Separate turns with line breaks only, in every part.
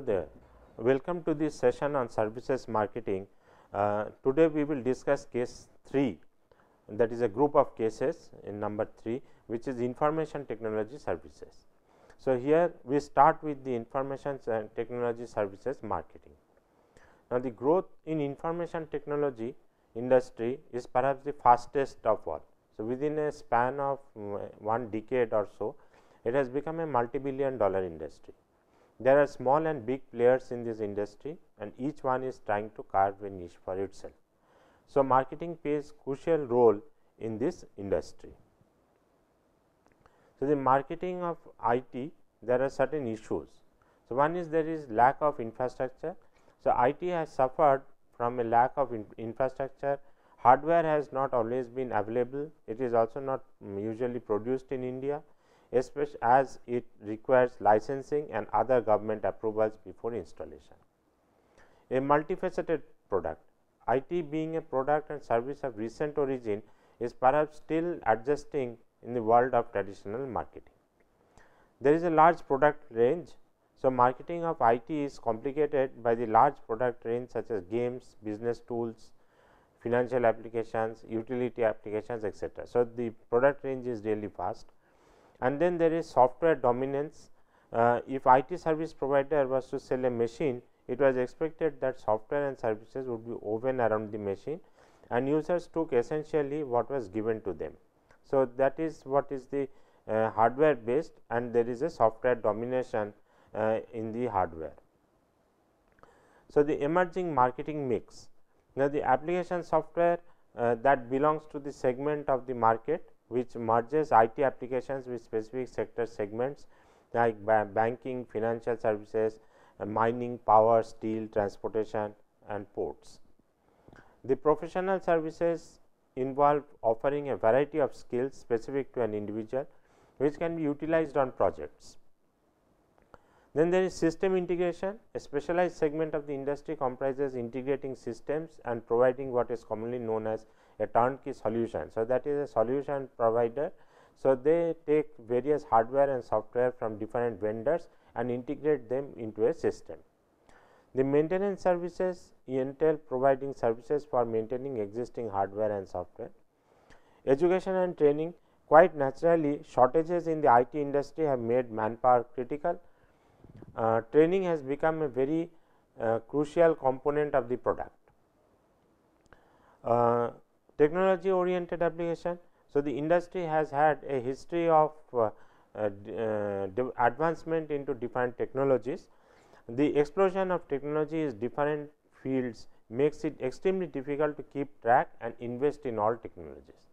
There. Welcome to this session on services marketing. Uh, today we will discuss case 3 that is a group of cases in number 3 which is information technology services. So, here we start with the information and technology services marketing. Now, the growth in information technology industry is perhaps the fastest of all. So, within a span of um, one decade or so, it has become a multi-billion dollar industry. There are small and big players in this industry and each one is trying to carve a niche for itself. So, marketing plays crucial role in this industry. So, the marketing of IT there are certain issues. So, one is there is lack of infrastructure. So, IT has suffered from a lack of in infrastructure hardware has not always been available it is also not um, usually produced in India especially as it requires licensing and other government approvals before installation. A multifaceted product IT being a product and service of recent origin is perhaps still adjusting in the world of traditional marketing. There is a large product range. So, marketing of IT is complicated by the large product range such as games, business tools, financial applications, utility applications etc. So, the product range is really vast and then there is software dominance. Uh, if IT service provider was to sell a machine, it was expected that software and services would be woven around the machine and users took essentially what was given to them. So, that is what is the uh, hardware based and there is a software domination uh, in the hardware. So, the emerging marketing mix now, the application software uh, that belongs to the segment of the market which merges IT applications with specific sector segments like ba banking, financial services, uh, mining, power, steel, transportation and ports. The professional services involve offering a variety of skills specific to an individual which can be utilized on projects. Then there is system integration, a specialized segment of the industry comprises integrating systems and providing what is commonly known as a turnkey solution. So, that is a solution provider. So, they take various hardware and software from different vendors and integrate them into a system. The maintenance services entail providing services for maintaining existing hardware and software. Education and training quite naturally shortages in the IT industry have made manpower critical. Uh, training has become a very uh, crucial component of the product. Uh, technology oriented application. So, the industry has had a history of uh, uh, uh, advancement into different technologies. The explosion of technology is different fields makes it extremely difficult to keep track and invest in all technologies.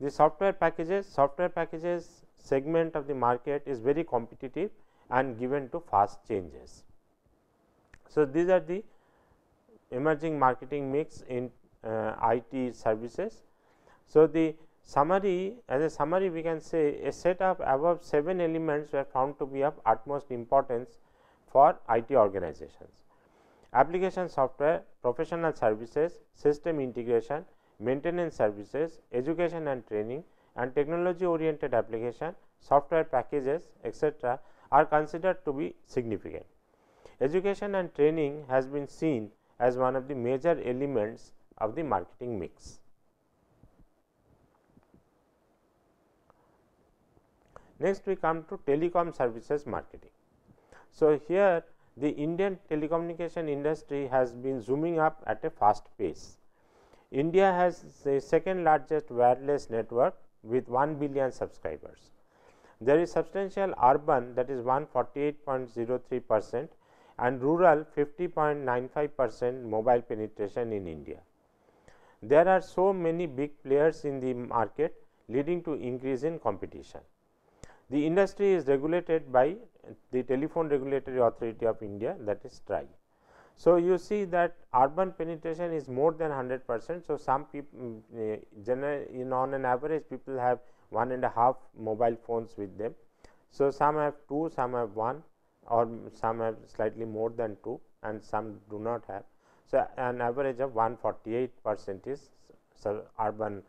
The software packages, software packages segment of the market is very competitive and given to fast changes. So, these are the emerging marketing mix in Uh, IT services. So, the summary as a summary we can say a set of above 7 elements were found to be of utmost importance for IT organizations. Application software, professional services, system integration, maintenance services, education and training and technology oriented application, software packages etc., are considered to be significant. Education and training has been seen as one of the major elements of the marketing mix. Next we come to telecom services marketing. So, here the Indian telecommunication industry has been zooming up at a fast pace. India has the second largest wireless network with 1 billion subscribers. There is substantial urban that is 148.03 percent and rural 50.95 percent mobile penetration in India. There are so many big players in the market leading to increase in competition. The industry is regulated by the Telephone Regulatory Authority of India that is TRAI. So, you see that urban penetration is more than 100 percent. So, some people uh, general you know on an average people have one and a half mobile phones with them. So, some have 2, some have 1 or some have slightly more than 2 and some do not have. So, an average of 148 percent is urban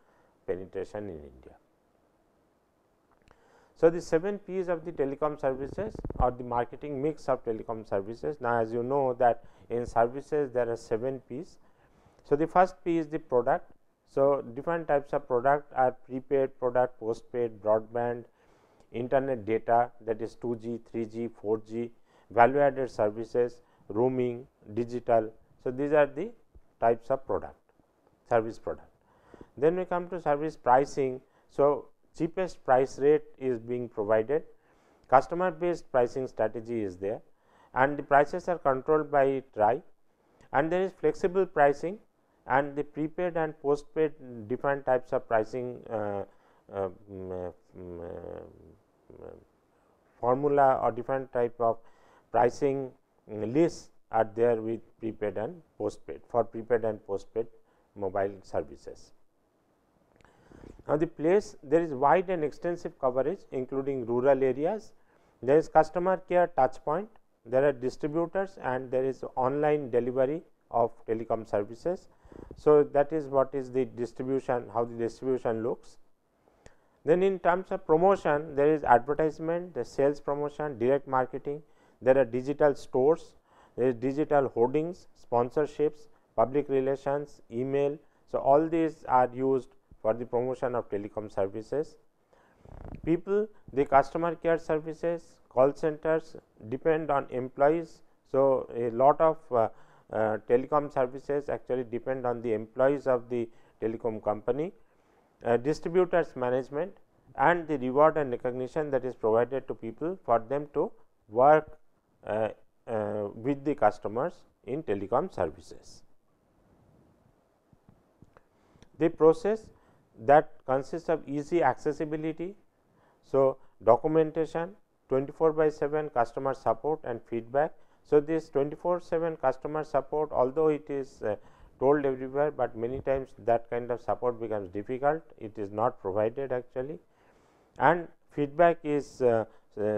penetration in India. So, the 7 P's of the telecom services or the marketing mix of telecom services. Now, as you know that in services there are 7 P's. So, the first P is the product. So, different types of product are prepaid product, postpaid, broadband, internet data that is 2G, 3G, 4G, value added services, roaming, digital. So, these are the types of product, service product. Then we come to service pricing. So, cheapest price rate is being provided, customer based pricing strategy is there and the prices are controlled by TRAI and there is flexible pricing and the prepaid and postpaid different types of pricing uh, uh, mm, uh, formula or different type of pricing lists are there with prepaid and postpaid for prepaid and postpaid mobile services. Now, the place there is wide and extensive coverage including rural areas, there is customer care touch point, there are distributors and there is online delivery of telecom services. So, that is what is the distribution, how the distribution looks. Then in terms of promotion, there is advertisement, the sales promotion, direct marketing, there are digital stores, there is digital hoardings, sponsorships, public relations, email. So, all these are used for the promotion of telecom services. People the customer care services, call centers depend on employees. So, a lot of uh, uh, telecom services actually depend on the employees of the telecom company, uh, distributors management and the reward and recognition that is provided to people for them to work uh, uh, with the customers in telecom services. The process that consists of easy accessibility. So, documentation 24 by 7 customer support and feedback. So, this 24 7 customer support although it is uh, told everywhere, but many times that kind of support becomes difficult it is not provided actually and feedback is uh,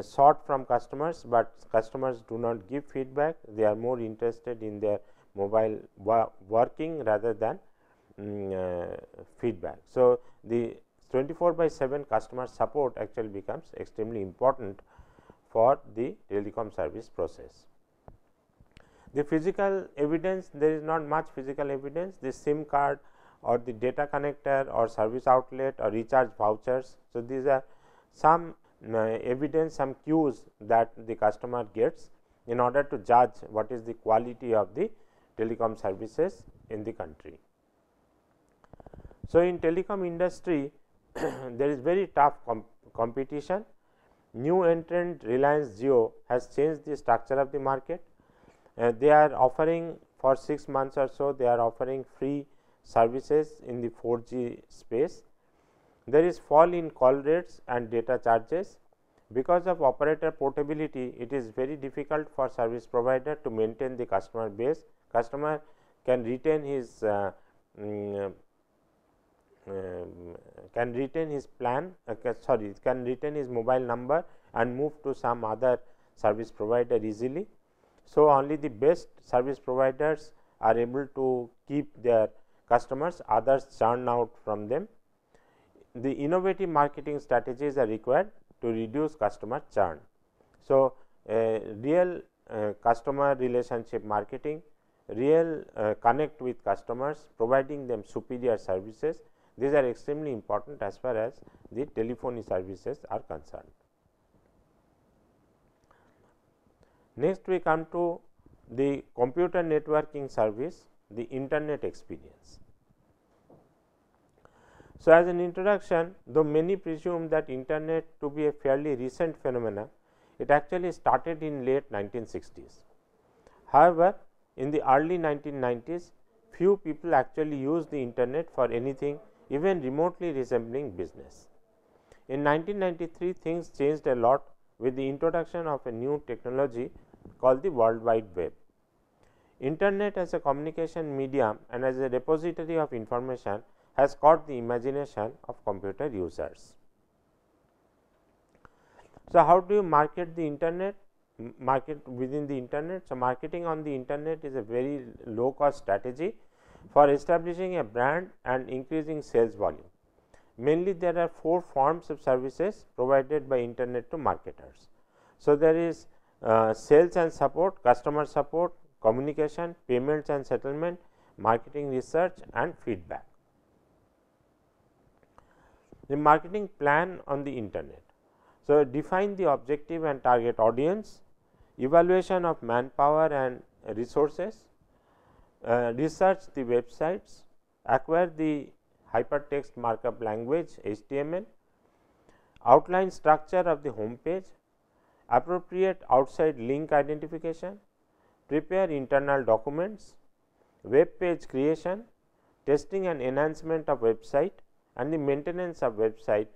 sought from customers, but customers do not give feedback they are more interested in their mobile working rather than um, uh, feedback. So, the 24 by 7 customer support actually becomes extremely important for the telecom service process. The physical evidence there is not much physical evidence the SIM card or the data connector or service outlet or recharge vouchers. So, these are some uh, evidence some cues that the customer gets in order to judge what is the quality of the telecom services in the country. So, in telecom industry there is very tough comp competition. New entrant Reliance Jio has changed the structure of the market. Uh, they are offering for 6 months or so they are offering free services in the 4G space. There is fall in call rates and data charges. Because of operator portability, it is very difficult for service provider to maintain the customer base. Customer can retain his uh, um, can retain his plan uh, sorry can retain his mobile number and move to some other service provider easily. So, only the best service providers are able to keep their customers others churn out from them. The innovative marketing strategies are required to reduce customer churn. So, uh, real uh, customer relationship marketing, real uh, connect with customers providing them superior services these are extremely important as far as the telephony services are concerned. Next we come to the computer networking service, the internet experience. So, as an introduction, though many presume that internet to be a fairly recent phenomena, it actually started in late 1960s. However, in the early 1990s, few people actually used the internet for anything even remotely resembling business. In 1993, things changed a lot with the introduction of a new technology called the World Wide Web. Internet as a communication medium and as a repository of information has caught the imagination of computer users. So, how do you market the internet? Market within the internet. So, marketing on the internet is a very low cost strategy for establishing a brand and increasing sales volume. mainly there are four forms of services provided by internet to marketers. So, there is uh, sales and support, customer support, communication, payments and settlement, marketing research and feedback. The marketing plan on the internet. So, define the objective and target audience, evaluation of manpower and resources, uh, research the websites, acquire the hypertext markup language HTML, outline structure of the home page, appropriate outside link identification, prepare internal documents, web page creation, testing and enhancement of website and the maintenance of website.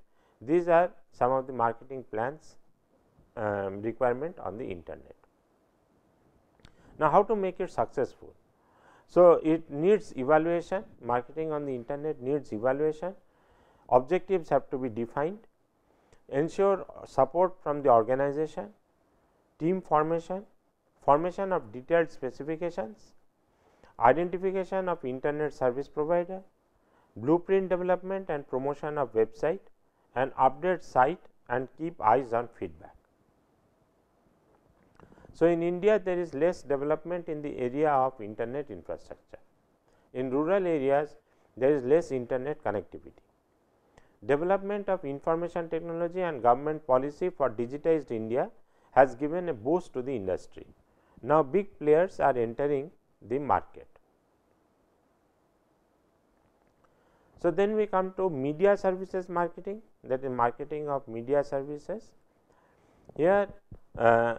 These are some of the marketing plans um, requirement on the internet. Now, how to make it successful? So, it needs evaluation. Marketing on the internet needs evaluation. Objectives have to be defined. Ensure support from the organization. Team formation. Formation of detailed specifications. Identification of internet service provider blueprint development and promotion of website and update site and keep eyes on feedback so, in India there is less development in the area of internet infrastructure. In rural areas there is less internet connectivity. Development of information technology and government policy for digitized India has given a boost to the industry. Now, big players are entering the market. So, then we come to media services marketing that is marketing of media services. Here uh,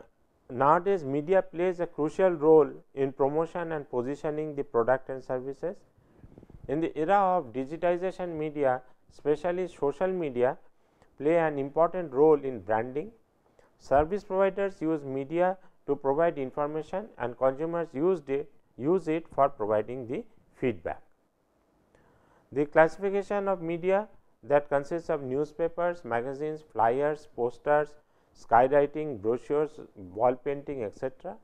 nowadays media plays a crucial role in promotion and positioning the product and services. In the era of digitization media, especially social media play an important role in branding. Service providers use media to provide information and consumers used it, use it for providing the feedback. The classification of media that consists of newspapers, magazines, flyers, posters, skywriting, brochures, wall painting etc.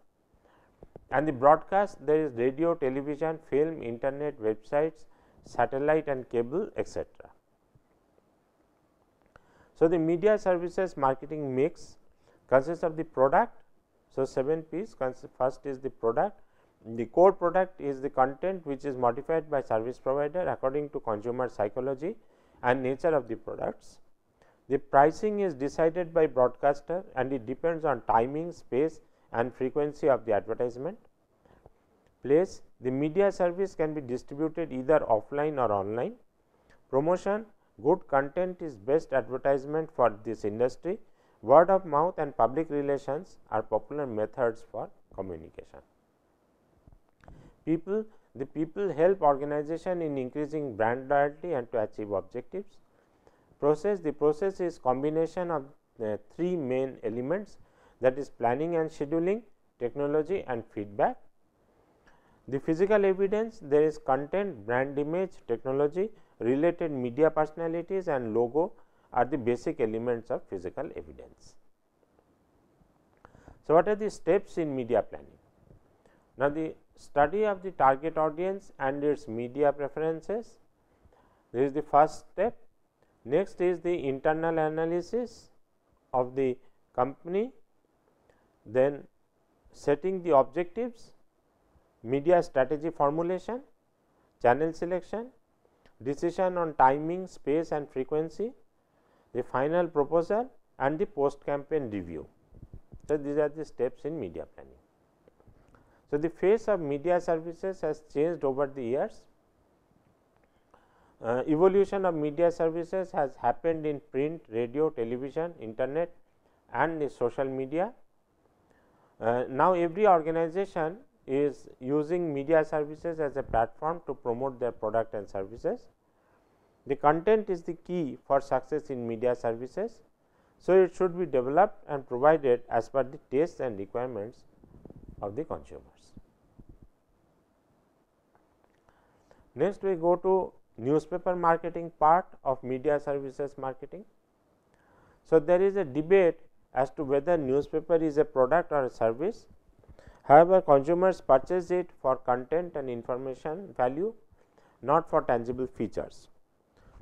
And the broadcast there is radio, television, film, internet, websites, satellite and cable etc. So, the media services marketing mix consists of the product. So, 7 P's first is the product, the core product is the content which is modified by service provider according to consumer psychology and nature of the products. The pricing is decided by broadcaster and it depends on timing, space and frequency of the advertisement. Place the media service can be distributed either offline or online. Promotion good content is best advertisement for this industry. Word of mouth and public relations are popular methods for communication. People the people help organization in increasing brand loyalty and to achieve objectives. Process the process is combination of three main elements that is planning and scheduling technology and feedback. The physical evidence there is content brand image technology related media personalities and logo are the basic elements of physical evidence. So what are the steps in media planning? Now the study of the target audience and its media preferences this is the first step Next is the internal analysis of the company, then setting the objectives, media strategy formulation, channel selection, decision on timing, space and frequency, the final proposal and the post campaign review. So, these are the steps in media planning. So, the face of media services has changed over the years uh, evolution of media services has happened in print, radio, television, internet and social media. Uh, now, every organization is using media services as a platform to promote their product and services. The content is the key for success in media services. So, it should be developed and provided as per the tastes and requirements of the consumers. Next, we go to newspaper marketing part of media services marketing. So, there is a debate as to whether newspaper is a product or a service. However, consumers purchase it for content and information value not for tangible features.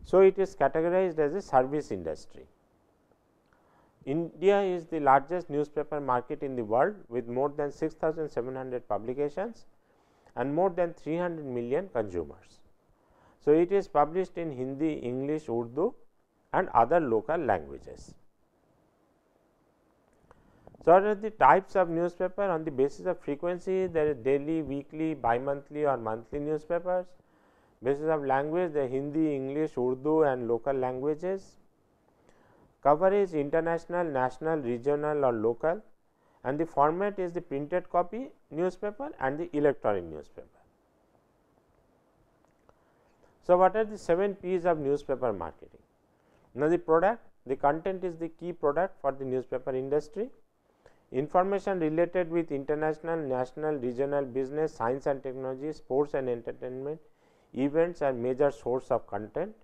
So, it is categorized as a service industry. India is the largest newspaper market in the world with more than 6700 publications and more than 300 million consumers. So, it is published in Hindi, English, Urdu and other local languages. So, are the types of newspaper on the basis of frequency there is daily, weekly, bi-monthly or monthly newspapers. Basis of language the Hindi, English, Urdu and local languages. Coverage international, national, regional or local and the format is the printed copy newspaper and the electronic newspaper. So, what are the 7 P's of newspaper marketing? Now, the product, the content is the key product for the newspaper industry. Information related with international, national, regional business, science and technology, sports and entertainment, events are major source of content.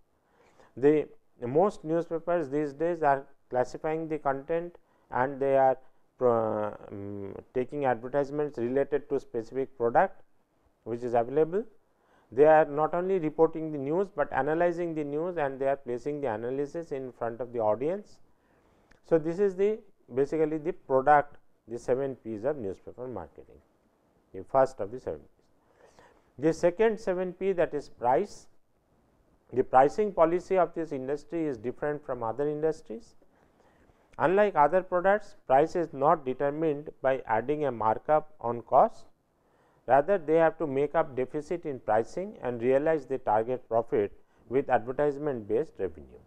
The most newspapers these days are classifying the content and they are um, taking advertisements related to specific product which is available they are not only reporting the news, but analyzing the news and they are placing the analysis in front of the audience. So, this is the basically the product the 7 P's of newspaper marketing, the first of the 7 P's. The second 7 P that is price, the pricing policy of this industry is different from other industries. Unlike other products, price is not determined by adding a markup on cost, Rather, they have to make up deficit in pricing and realize the target profit with advertisement based revenue.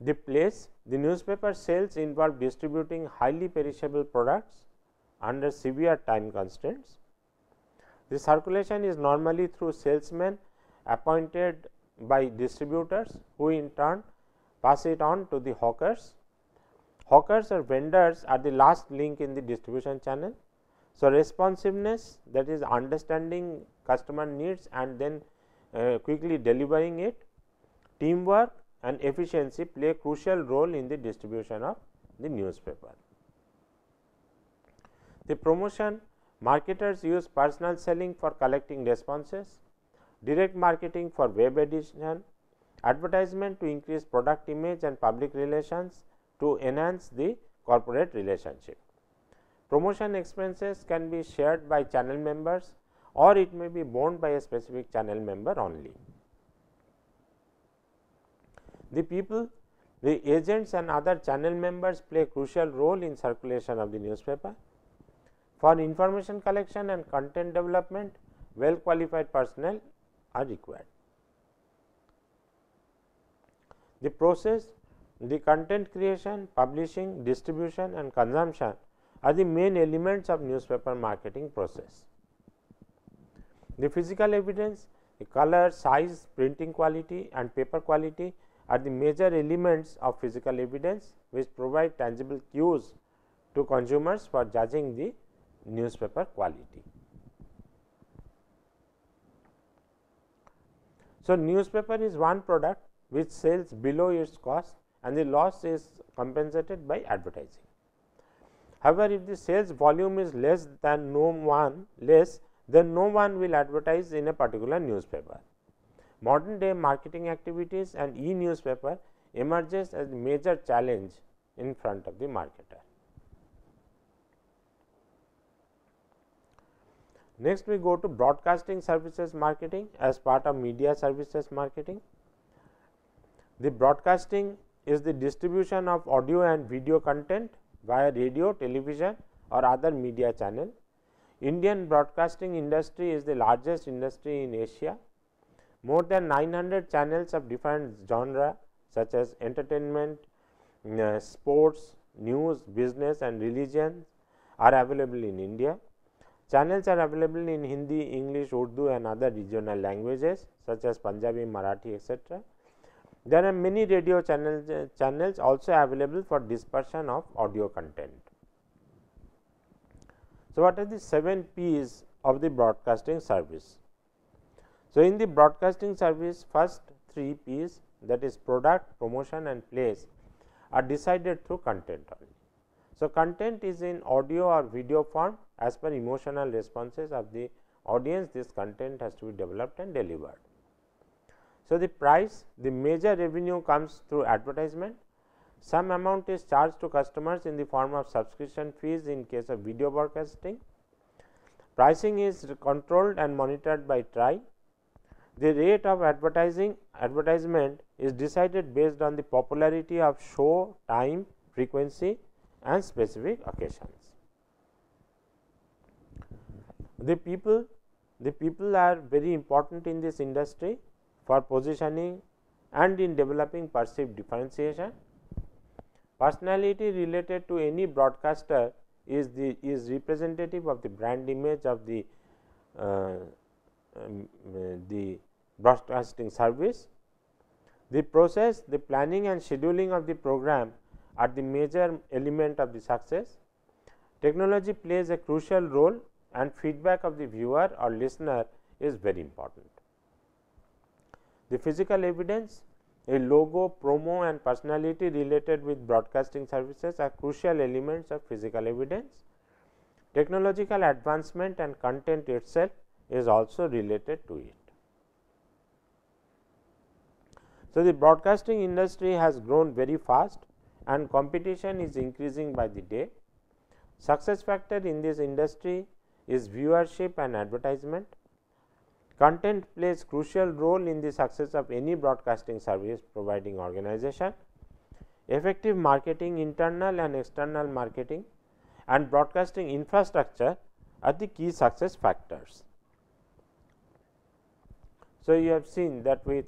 The place the newspaper sales involve distributing highly perishable products under severe time constraints. The circulation is normally through salesmen appointed by distributors who in turn pass it on to the hawkers Hawkers or vendors are the last link in the distribution channel. So, responsiveness that is understanding customer needs and then uh, quickly delivering it, teamwork and efficiency play a crucial role in the distribution of the newspaper. The promotion marketers use personal selling for collecting responses, direct marketing for web edition, advertisement to increase product image and public relations to enhance the corporate relationship. Promotion expenses can be shared by channel members or it may be borne by a specific channel member only. The people, the agents and other channel members play crucial role in circulation of the newspaper. For information collection and content development, well qualified personnel are required. The process the content creation, publishing, distribution and consumption are the main elements of newspaper marketing process. The physical evidence, the color, size, printing quality and paper quality are the major elements of physical evidence which provide tangible cues to consumers for judging the newspaper quality. So, newspaper is one product which sells below its cost and the loss is compensated by advertising. However, if the sales volume is less than no one less, then no one will advertise in a particular newspaper. Modern day marketing activities and e-newspaper emerges as a major challenge in front of the marketer. Next, we go to broadcasting services marketing as part of media services marketing. The broadcasting is the distribution of audio and video content via radio, television or other media channel. Indian broadcasting industry is the largest industry in Asia. More than 900 channels of different genre such as entertainment, uh, sports, news, business and religion are available in India. Channels are available in Hindi, English, Urdu and other regional languages such as Punjabi, Marathi, etc. There are many radio channels, uh, channels also available for dispersion of audio content. So, what are the 7 P's of the broadcasting service? So, in the broadcasting service first 3 P's that is product, promotion and place are decided through content only. So, content is in audio or video form as per emotional responses of the audience this content has to be developed and delivered. So, the price the major revenue comes through advertisement some amount is charged to customers in the form of subscription fees in case of video broadcasting. Pricing is controlled and monitored by TRAI. The rate of advertising advertisement is decided based on the popularity of show, time, frequency and specific occasions. The people the people are very important in this industry for positioning and in developing perceived differentiation Personality related to any broadcaster is the is representative of the brand image of the uh, um, the broadcasting service. The process, the planning and scheduling of the program are the major element of the success. Technology plays a crucial role and feedback of the viewer or listener is very important. The physical evidence a logo, promo and personality related with broadcasting services are crucial elements of physical evidence. Technological advancement and content itself is also related to it. So, the broadcasting industry has grown very fast and competition is increasing by the day. Success factor in this industry is viewership and advertisement. Content plays crucial role in the success of any broadcasting service providing organization. Effective marketing, internal and external marketing and broadcasting infrastructure are the key success factors. So, you have seen that with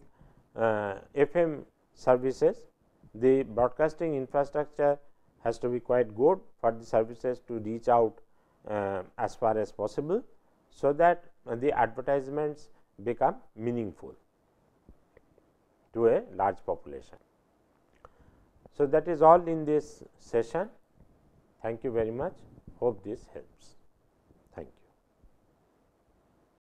uh, FM services, the broadcasting infrastructure has to be quite good for the services to reach out uh, as far as possible. So, that the advertisements become meaningful to a large population. So, that is all in this session. Thank you very much. Hope this helps.